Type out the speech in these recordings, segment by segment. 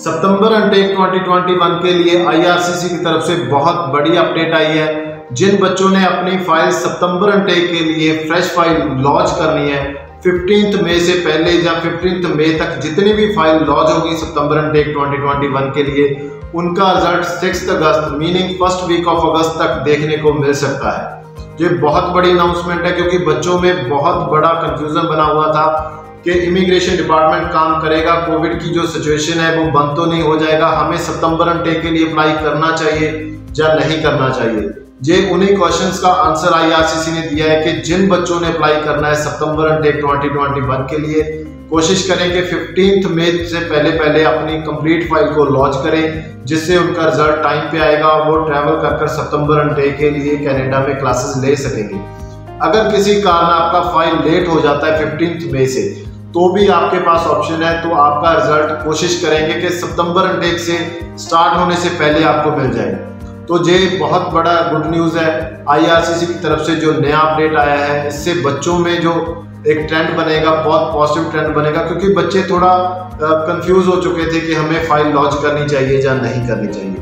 सितंबर अनटेक 2021 के लिए आईआरसीसी की तरफ़ से बहुत बड़ी अपडेट आई है। जिन बच्चों ने अपनी फ़ाइल सितंबर अनटेक के लिए फ्रेश फ़ाइल लॉन्च करनी है फिफ्टींथ मई से पहले या फिफ्टींथ मई तक जितनी भी फ़ाइल लॉन्च होगी सितंबर अनटेक 2021 के लिए, उनका result six August meaning first week of अगस्त तक देखने को मिल सकता है। ये बहुत बड़ी अनाउंसमेंट है क्योंकि बच्चों में बहुत बड़ा कंफ्यूजन बना हुआ था। कि इमिग्रेशन डिपार्टमेंट काम करेगा कोविड की जो सिचुएशन है, वो बंद तो नहीं हो जाएगा। हमें सितंबर अनटेक के लिए अप्लाई करना चाहिए या नहीं करना चाहिए? ये उन्हीं क्वेश्चंस का आंसर आईआरसीसी ने दिया है कि जिन बच्चों ने अप्लाई करना है सितंबर अनटेक 2021 के लिए, कोशिश करें कि फिफ्टीन मई से पहले पहले अपनी कंप्लीट फ़ाइल को लॉन्च करें, जिससे उनका रिज़ल्ट टाइम पे आएगा और वो ट्रैवल कर कर सितंबर अंडे के लिए कनाडा में क्लासेस ले सकेंगे। अगर किसी कारण आपका फ़ाइल लेट हो जाता है फिफ्टींथ मई से तो भी आपके पास ऑप्शन है तो आपका रिज़ल्ट कोशिश करेंगे कि सितंबर अंडेक से स्टार्ट होने से पहले आपको मिल जाए। तो ये बहुत बड़ा गुड न्यूज़ है। आईआरसीसी की तरफ़ से जो नया अपडेट आया है, इससे बच्चों में जो एक ट्रेंड बनेगा, बहुत पॉजिटिव ट्रेंड बनेगा, क्योंकि बच्चे थोड़ा कंफ्यूज हो चुके थे कि हमें फ़ाइल लॉन्च करनी चाहिए या नहीं करनी चाहिए।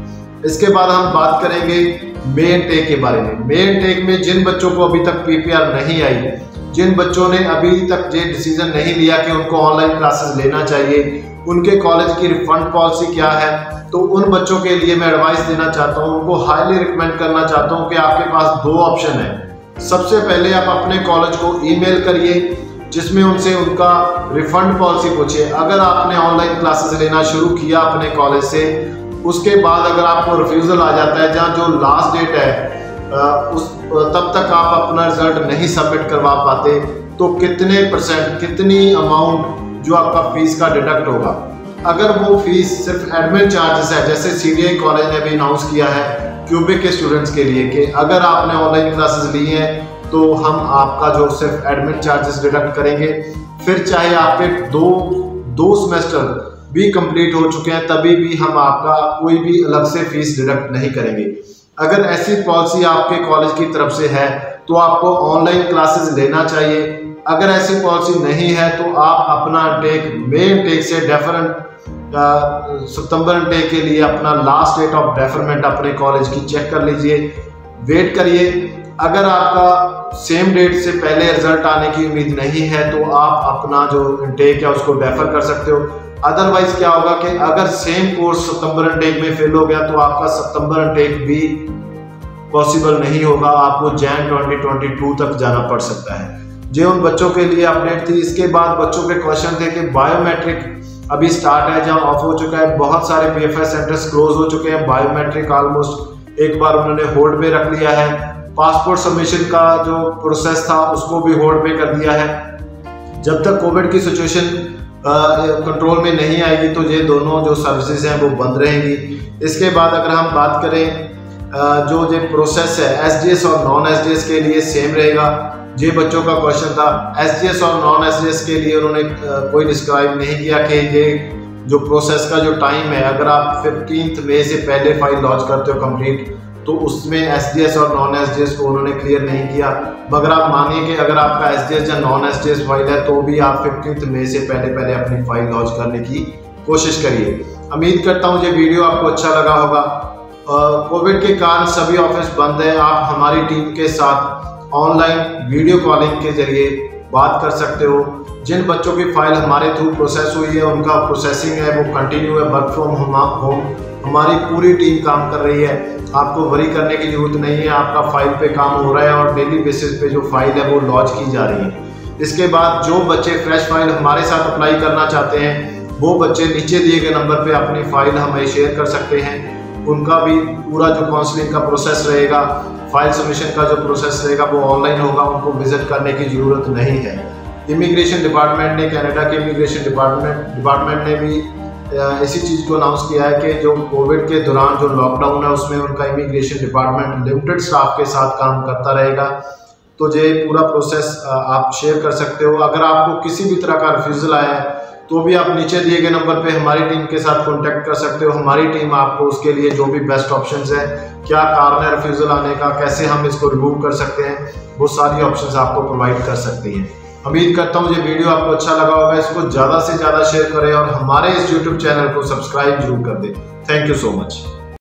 इसके बाद हम बात करेंगे मेन टेक के बारे में। मेन टेक में जिन बच्चों को अभी तक पीपीआर नहीं आई जिन बच्चों ने अभी तक ये डिसीज़न नहीं लिया कि उनको ऑनलाइन क्लासेस लेना चाहिए, उनके कॉलेज की रिफंड पॉलिसी क्या है तो उन बच्चों के लिए मैं एडवाइस देना चाहता हूँ, उनको हाईली रिकमेंड करना चाहता हूँ कि आपके पास दो ऑप्शन है। सबसे पहले आप अपने कॉलेज को ईमेल करिए, जिसमें उनसे उनका रिफंड पॉलिसी पूछिए। अगर आपने ऑनलाइन क्लासेस लेना शुरू किया अपने कॉलेज से, उसके बाद अगर आपको रिफ्यूज़ल आ जाता है, जहाँ जो लास्ट डेट है उस तब तक आप अपना रिज़ल्ट नहीं सबमिट करवा पाते तो कितने परसेंट कितनी अमाउंट जो आपका फ़ीस का डिडक्ट होगा? अगर वो फ़ीस सिर्फ़ एडमिट चार्जेस है, जैसे सी डी आई कॉलेज ने भी अनाउंस किया है क्यूबिक के स्टूडेंट्स के लिए कि अगर आपने ऑनलाइन क्लासेस ली हैं तो हम आपका जो सिर्फ़ एडमिट चार्जेस डिडक्ट करेंगे। फिर चाहे आपके दो दो सेमेस्टर भी कंप्लीट हो चुके हैं, तभी भी हम आपका कोई भी अलग से फ़ीस डिडक्ट नहीं करेंगे। अगर ऐसी पॉलिसी आपके कॉलेज की तरफ़ से है तो आपको ऑनलाइन क्लासेस लेना चाहिए। अगर ऐसी पॉलिसी नहीं है तो आप अपना टेक मेन टेक से डेफरेंट सितंबर डे के लिए अपना लास्ट डेट ऑफ़ डेफरमेंट अपने कॉलेज की चेक कर लीजिए। वेट करिए। अगर आपका सेम डेट से पहले रिज़ल्ट आने की उम्मीद नहीं है तो आप अपना जो इंटेक है उसको डेफर कर सकते हो। अदरवाइज़ क्या होगा कि अगर सेम कोर्स सितंबर इंटेक में फेल हो गया तो आपका सितंबर इंटेक भी पॉसिबल नहीं होगा। आपको जैन 2022 तक जाना पड़ सकता है। जो उन बच्चों के लिए अपडेट थी, इसके बाद बच्चों के क्वेश्चन थे कि बायोमेट्रिक अभी स्टार्ट है, जहाँ ऑफ़ हो चुका है। बहुत सारे पी सेंटर्स क्लोज हो चुके हैं। बायोमेट्रिक ऑलमोस्ट एक बार उन्होंने होल्ड पे रख लिया है। पासपोर्ट सबमिशन का जो प्रोसेस था, उसको भी होल्ड पे कर दिया है। जब तक कोविड की सिचुएशन कंट्रोल में नहीं आएगी तो ये दोनों जो सर्विसेज़ हैं, वो बंद रहेंगी। इसके बाद अगर हम बात करें जो ये प्रोसेस है एसडीएस और नॉन एसडीएस के लिए सेम रहेगा। ये बच्चों का क्वेश्चन था एसडीएस और नॉन एसडीएस के लिए उन्होंने कोई डिस्क्राइब नहीं किया कि ये जो प्रोसेस का जो टाइम है, अगर आप फिफ्टींथ मई से पहले फ़ाइल लॉन्च करते हो कंप्लीट तो उसमें एस डी एस और नॉन एस डी एस को उन्होंने क्लियर नहीं किया। मगर आप मानिए कि अगर आपका एस डी एस या non S D S file है तो भी आप फिफ्टींथ मई से पहले पहले अपनी फ़ाइल लॉन्च करने की कोशिश करिए। उम्मीद करता हूँ ये वीडियो आपको अच्छा लगा होगा। कोविड के कारण सभी ऑफ़िस बंद है। आप हमारी टीम के साथ ऑनलाइन वीडियो कॉलिंग के ज़रिए बात कर सकते हो। जिन बच्चों की फ़ाइल हमारे थ्रू प्रोसेस हुई है, उनका प्रोसेसिंग है, वो कंटिन्यू है वर्क फ्रॉम होम हमारी पूरी टीम काम कर रही है। आपको वरी करने की ज़रूरत नहीं है, आपका फ़ाइल पे काम हो रहा है और डेली बेसिस पे जो फ़ाइल है वो लॉन्च की जा रही है। इसके बाद जो बच्चे फ्रेश फ़ाइल हमारे साथ अप्लाई करना चाहते हैं, वो बच्चे नीचे दिए गए नंबर पे अपनी फ़ाइल हमें शेयर कर सकते हैं। उनका भी पूरा जो काउंसलिंग का प्रोसेस रहेगा फ़ाइल सबमिशन का जो प्रोसेस रहेगा, वो ऑनलाइन होगा, उनको विज़िट करने की ज़रूरत नहीं है। इमिग्रेशन डिपार्टमेंट ने कनाडा के इमिग्रेशन डिपार्टमेंट डिपार्टमेंट ने भी इसी चीज़ को अनाउंस किया है कि जो कोविड के दौरान जो लॉकडाउन है, उसमें उनका इमिग्रेशन डिपार्टमेंट लिमिटेड स्टाफ के साथ काम करता रहेगा। तो ये पूरा प्रोसेस आप शेयर कर सकते हो। अगर आपको किसी भी तरह का रिफ्यूज़ल आया है तो भी आप नीचे दिए गए नंबर पे हमारी टीम के साथ कांटेक्ट कर सकते हो। हमारी टीम आपको उसके लिए जो भी बेस्ट ऑप्शंस है, क्या कारण है रिफ्यूज़ल आने का, कैसे हम इसको रिमूव कर सकते हैं, वो सारी ऑप्शंस आपको प्रोवाइड कर सकती हैं। उम्मीद करता हूँ ये वीडियो आपको अच्छा लगा होगा। इसको ज़्यादा से ज़्यादा शेयर करें और हमारे इस यूट्यूब चैनल को सब्सक्राइब ज़रूर कर दें। Thank you so much